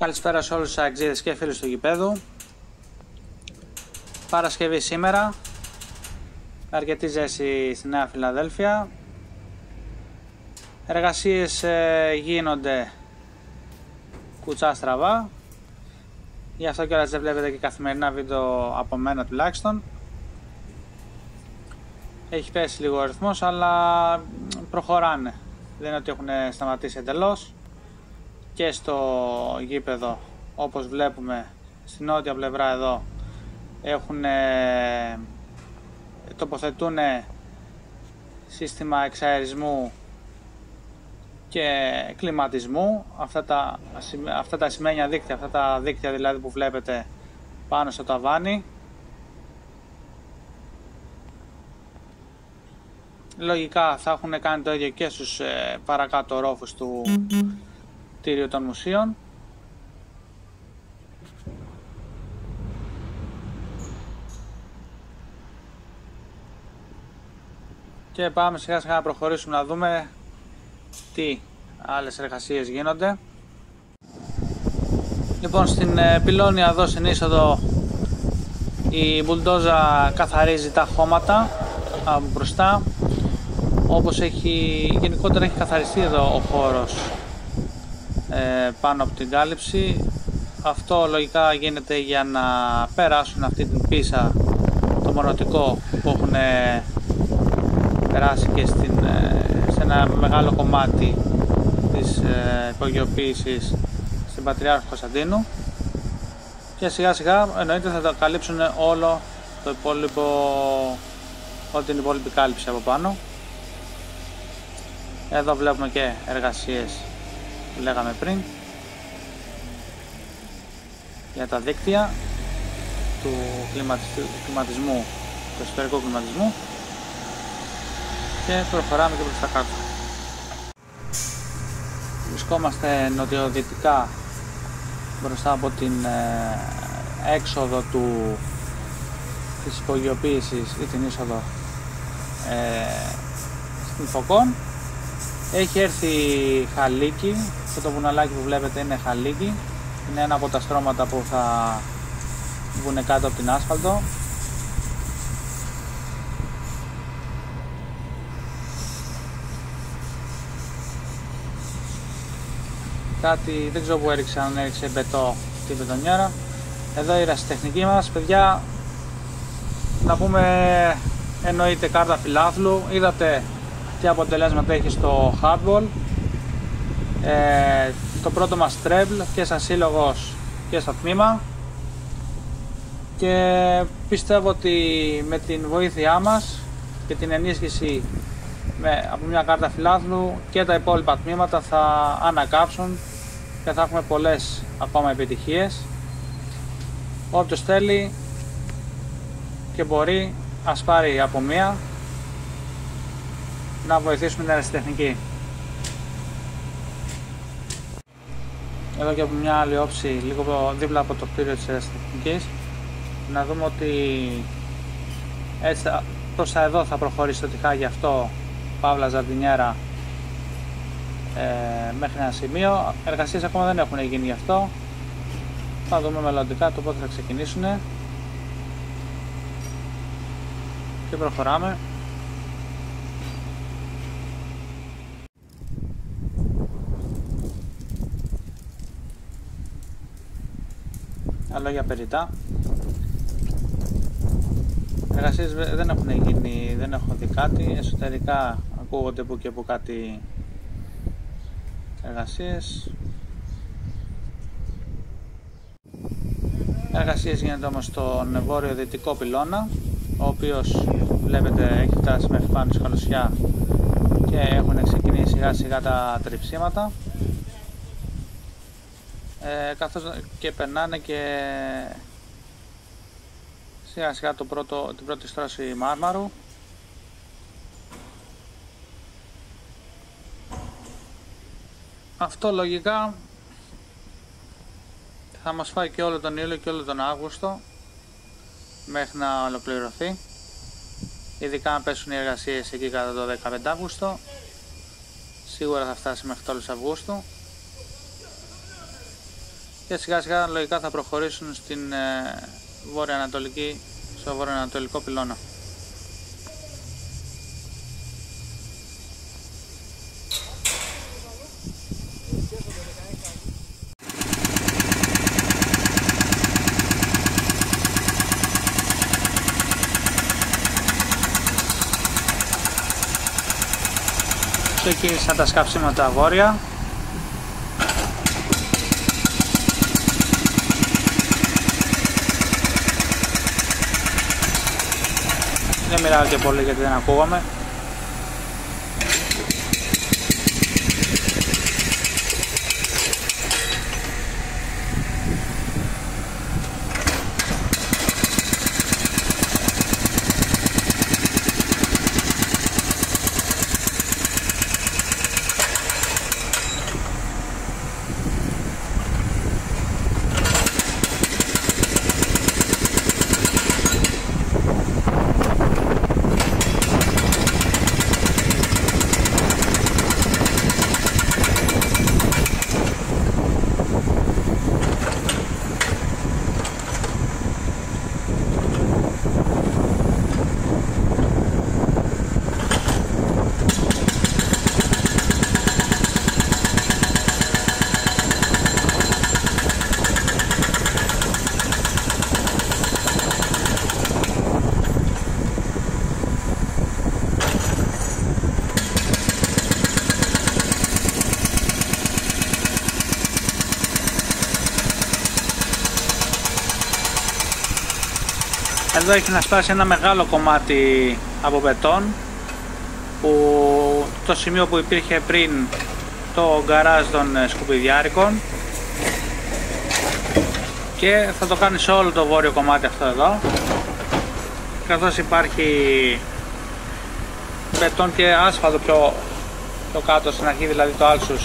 Καλησπέρα σε όλους τους αξίδες και φίλους του γηπέδου. Παρασκευή σήμερα. Αρκετή ζέση στη Νέα Φιλαδέλφια. Εργασίες ε, γίνονται κουτσά στραβά. Γι' αυτό και δεν βλέπετε και καθημερινά βίντεο από μένα τουλάχιστον. Έχει πέσει λίγο ο ρυθμός αλλά προχωράνε. Δεν είναι ότι έχουν σταματήσει εντελώς και στο γήπεδο όπως βλέπουμε στην νότια πλευρά εδώ έχουν τοποθετούν σύστημα εξαερισμού και κλιματισμού. Αυτά τα, αυτά τα σημαίνια δίκτυα, αυτά τα δίκτυα δηλαδή που βλέπετε πάνω στο ταβάνι. Λογικά θα έχουν κάνει το ίδιο και στους ε, παρακάτω ρόφους του κτίριο των μουσείων. Και πάμε σιγά σιγά να προχωρήσουμε να δούμε τι άλλες εργασίες γίνονται. Λοιπόν, στην ε, πυλώνια εδώ στην είσοδο η μπουλντόζα καθαρίζει τα χώματα από μπροστά όπως έχει γενικότερα έχει καθαριστεί εδώ ο χώρος ε, πάνω από την κάλυψη. Αυτό λογικά γίνεται για να περάσουν αυτή την πίσα το μονοτικό που έχουν ε, περάσει και στην, ε, σε ένα μεγάλο κομμάτι της ε, υπογειοποίησης στην Πατριάρχη Κωνσταντίνου. Και σιγά σιγά εννοείται θα τα καλύψουν όλο το υπόλοιπο όλη την υπόλοιπη κάλυψη από πάνω. Εδώ βλέπουμε και εργασίες που λέγαμε πριν για τα δίκτυα του κλιματισμού, του εσωτερικού κλιματισμού και προχωράμε και προς τα κάτω. Βρισκόμαστε νοτιοδυτικά μπροστά από την ε, έξοδο του, της υπογειοποίησης ή την είσοδο ε, στην Φωκόν έχει έρθει χαλίκι, αυτό το βουναλάκι που βλέπετε είναι χαλίκι, είναι ένα από τα στρώματα που θα βγουν κάτω από την άσφαλτο. Κάτι, δεν ξέρω που έριξε, αν έριξε μπετό την μπετονιέρα. Εδώ η ρασιτεχνική μας, παιδιά, να πούμε εννοείται κάρτα φιλάθλου, είδατε τι αποτελέσματα έχει στο hardball ε, το πρώτο μας treble και σαν σύλλογος και στο τμήμα και πιστεύω ότι με την βοήθειά μας και την ενίσχυση με, από μια κάρτα φιλάθλου και τα υπόλοιπα τμήματα θα ανακάψουν και θα έχουμε πολλές ακόμα επιτυχίες όποιος θέλει και μπορεί ας πάρει από μία να βοηθήσουμε την αεραστεχνική. Εδώ και από μια άλλη όψη, λίγο δίπλα από το κτίριο της αεραστεχνικής, να δούμε ότι έτσι προς τα εδώ θα προχωρήσει το τυχάκι αυτό, Παύλα Ζαρδινιέρα, ε, μέχρι ένα σημείο. Εργασίες ακόμα δεν έχουν γίνει γι' αυτό. Θα δούμε μελλοντικά το πότε θα ξεκινήσουν. Και προχωράμε. Λόγια περιτά. Εργασίες δεν έχουν γίνει, δεν έχω δει κάτι. Εσωτερικά ακούγονται που και που κάτι εργασίες. Εργασίες γίνονται όμως στον βόρειο δυτικό πυλώνα, ο οποίος βλέπετε έχει φτάσει μέχρι πάνω στη χαλωσιά και έχουν ξεκινήσει σιγά σιγά τα τριψίματα ε, καθώς και περνάνε και σιγά σιγά το πρώτο, την πρώτη στρώση μάρμαρου. Αυτό λογικά θα μας φάει και όλο τον Ιούλιο και όλο τον Αύγουστο μέχρι να ολοκληρωθεί. Ειδικά αν πέσουν οι εργασίες εκεί κατά το 15 Αύγουστο σίγουρα θα φτάσει μέχρι τέλος Αυγούστου και σιγά σιγά λογικά θα προχωρήσουν στην ε, βόρεια-ανατολική, στο βόρειο-ανατολικό πυλώνα. ξεκίνησαν τα σκαψίματα βόρεια δεν μιλάω και πολύ γιατί δεν ακούγαμε Εδώ έχει να σπάσει ένα μεγάλο κομμάτι από μπετόν που το σημείο που υπήρχε πριν το γκαράζ των ε, σκουπιδιάρικων. Και θα το κάνει σε όλο το βόρειο κομμάτι αυτό εδώ καθώς υπάρχει μπετόν και άσφαλτο πιο, πιο κάτω στην αρχή δηλαδή το άλσους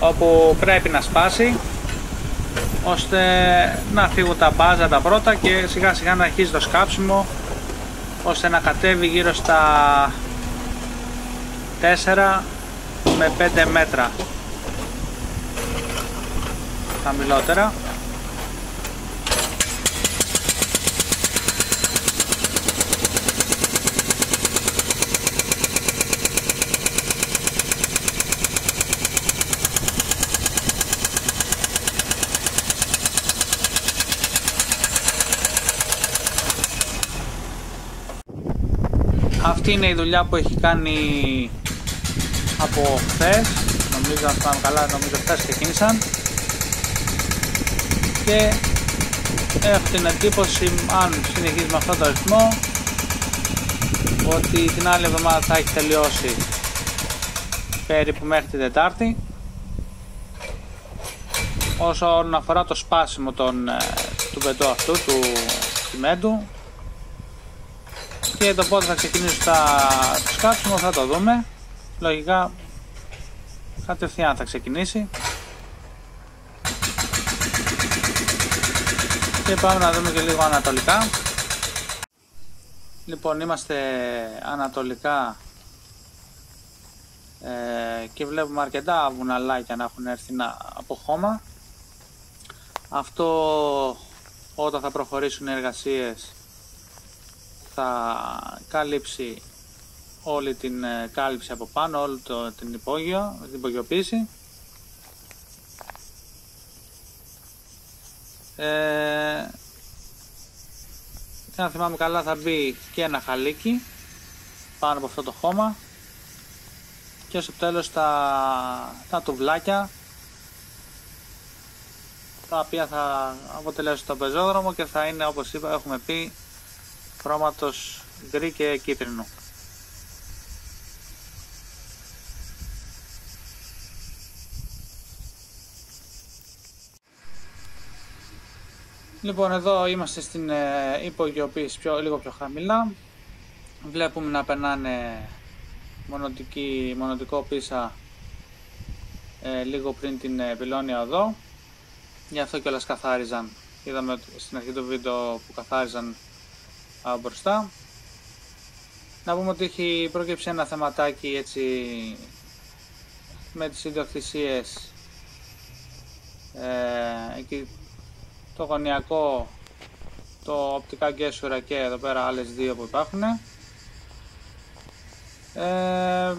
όπου πρέπει να σπάσει ώστε να φύγουν τα μπάζα τα πρώτα και σιγά σιγά να αρχίσει το σκάψιμο ώστε να κατέβει γύρω στα 4 με 5 μέτρα. Χαμηλότερα Αυτή είναι η δουλειά που έχει κάνει από χθες. Νομίζω αν πάμε καλά, νομίζω χθες ξεκίνησαν. Και έχω την εντύπωση, αν συνεχίζει με αυτό το ρυθμό, ότι την άλλη εβδομάδα θα έχει τελειώσει περίπου μέχρι την Τετάρτη. Όσον αφορά το σπάσιμο των, ε, του πετώ αυτού, του τσιμέντου, και το πότε θα ξεκινήσει τα σκάψιμο θα το δούμε. Λογικά κατευθείαν θα ξεκινήσει. Και πάμε να δούμε και λίγο ανατολικά. Λοιπόν είμαστε ανατολικά ε, και βλέπουμε αρκετά βουναλάκια να έχουν έρθει από χώμα. Αυτό όταν θα προχωρήσουν οι εργασίες θα κάλυψει όλη την ε, κάλυψη από πάνω, όλη το, την υπόγειο, την υπογειοποίηση. Ε, και αν θυμάμαι καλά θα μπει και ένα χαλίκι πάνω από αυτό το χώμα και στο τέλος τα, τα τουβλάκια τα οποία θα αποτελέσουν το πεζόδρομο και θα είναι όπως είπα, έχουμε πει χρώματος γκρι και κίτρινο. Λοιπόν εδώ είμαστε στην ε, υπογειοποίηση πιο, λίγο πιο χαμηλά. Βλέπουμε να περνάνε μονοτική, μονοτικό πίσα ε, λίγο πριν την ε, πυλώνια οδό. Γι' αυτό κιόλας καθάριζαν. Είδαμε στην αρχή του βίντεο που καθάριζαν από μπροστά. Να πούμε ότι έχει προκύψει ένα θεματάκι έτσι με τις ιδιοκτησίες Ε, εκεί το γωνιακό, το οπτικά γκέσουρα και εδώ πέρα άλλες δύο που υπάρχουν. Ε,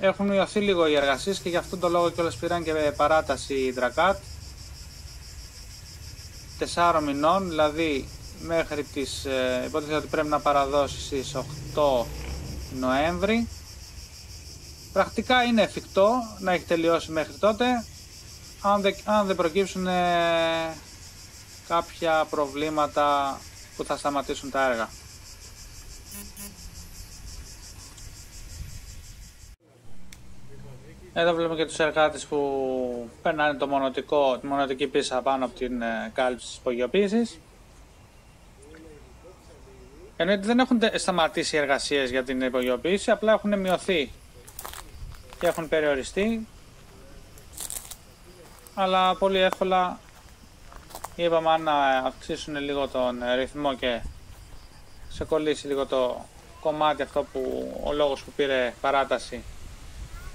έχουν μειωθεί λίγο οι εργασίες και γι' αυτό το λόγο κιόλας πήραν και παράταση η Dracat 4 μηνών, δηλαδή μέχρι τις, ε, υποτίθεται ότι πρέπει να παραδώσει στις 8 Νοέμβρη. Πρακτικά είναι εφικτό να έχει τελειώσει μέχρι τότε, αν δεν, αν δεν προκύψουν ε, κάποια προβλήματα που θα σταματήσουν τα έργα. Εδώ βλέπουμε και τους εργάτες που περνάνε το μονοτικό, τη μονοτική πίσα πάνω από την ε, κάλυψη της υπογειοποίησης. Εννοείται δεν έχουν σταματήσει οι εργασίες για την υπογειοποίηση, απλά έχουν μειωθεί και έχουν περιοριστεί. Αλλά πολύ εύκολα είπαμε αν αυξήσουν λίγο τον ρυθμό και σε κολλήσει λίγο το κομμάτι αυτό που ο λόγος που πήρε παράταση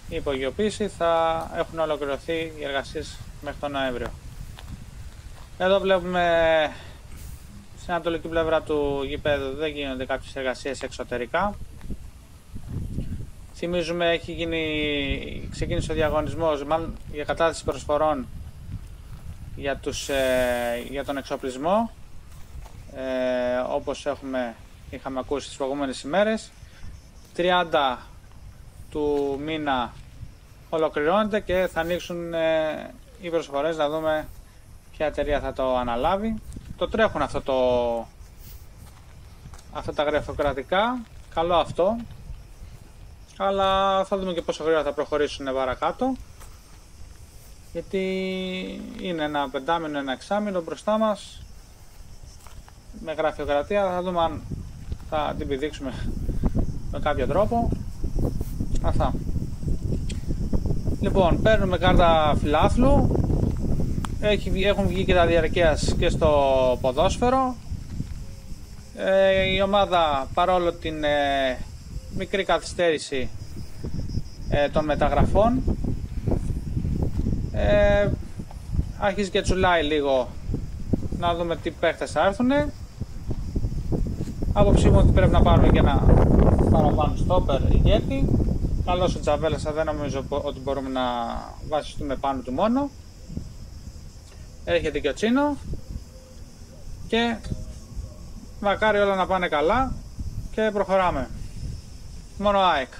η υπογειοποίηση θα έχουν ολοκληρωθεί οι εργασίες μέχρι τον Νοέμβριο. Εδώ βλέπουμε στην ανατολική πλευρά του γηπέδου δεν γίνονται κάποιες εργασίες εξωτερικά. Θυμίζουμε έχει γίνει, ξεκίνησε ο διαγωνισμός μάλλον για κατάθεση προσφορών για, τους, ε, για τον εξοπλισμό ε, όπως έχουμε, είχαμε ακούσει τις προηγούμενες ημέρες. 30 του μήνα ολοκληρώνεται και θα ανοίξουν ε, οι προσφορές να δούμε ποια εταιρεία θα το αναλάβει. Το τρέχουν αυτό το, αυτά τα γραφειοκρατικά, καλό αυτό, αλλά θα δούμε και πόσο γρήγορα θα προχωρήσουν παρακάτω γιατί είναι ένα πεντάμινο, ένα εξάμινο μπροστά μας με γραφειοκρατία, θα δούμε αν θα την πηδήξουμε με κάποιο τρόπο. Αυτά. Λοιπόν, παίρνουμε κάρτα φιλάθλου. Έχει, έχουν βγει και τα διαρκείας και στο ποδόσφαιρο. Ε, η ομάδα παρόλο την ε, μικρή καθυστέρηση ε, των μεταγραφών ε, αρχίζει και τσουλάει λίγο να δούμε τι παίχτες θα έρθουν. Άποψή μου ότι πρέπει να πάρουμε και ένα παραπάνω στόπερ ηγέτη Καλό ο Τζαβέλας, δεν νομίζω ότι μπορούμε να βασιστούμε πάνω του μόνο. Έρχεται και ο Τσίνο. Και μακάρι όλα να πάνε καλά και προχωράμε. Μόνο ΑΕΚ.